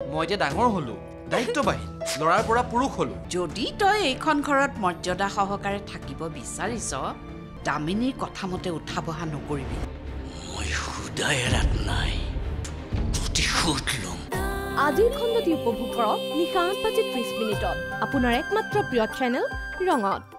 মই এতিয়া ডাঙৰ হলো দায়িত্ববাহী ল'ৰাৰ পৰা পুৰুষ হলো। যদি তই এইখন ঘৰত মৰ্যাদা সহকাৰে থাকিব বিচাৰিছ দামিনীৰ কথামতে উঠা বহা নকৰিবি। মই সুদায় এৰাত নাই প্ৰতিশোধ ল'ম। আজিৰ খণ্ডটি উপভোগ কৰক নিশা আঠ বাজি ত্ৰিছ মিনিটত। আপোনাৰ একমাত্ৰ প্ৰিয় চেনেল ৰঙত।